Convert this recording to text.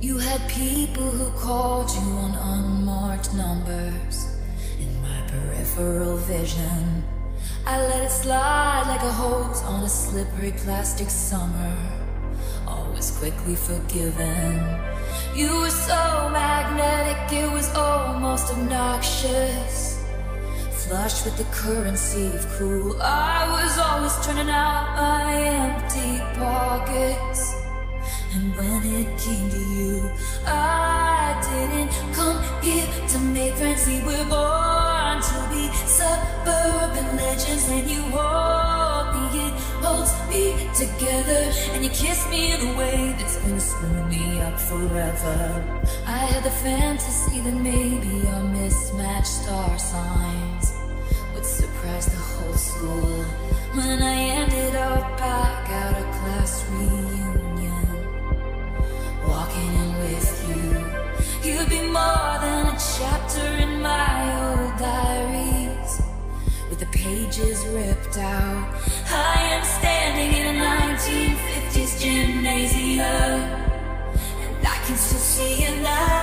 You had people who called you on unmarked numbers in my peripheral vision. I let it slide like a hose on a slippery plastic summer. Always quickly forgiven. You were so magnetic, it was almost obnoxious. Flush with the currency of cool, I was always turning out my empty pockets. And when it came to you, I didn't come here to make friends. We were born to be suburban legends. And you hold me, it holds me together. And you kiss me in a way that's gonna screw me up forever. I had the fantasy that maybe our mismatched star signs would surprise the whole school. When I ended up back out of class ripped out. I am standing in a 1950s gymnasium, and I can still see you now.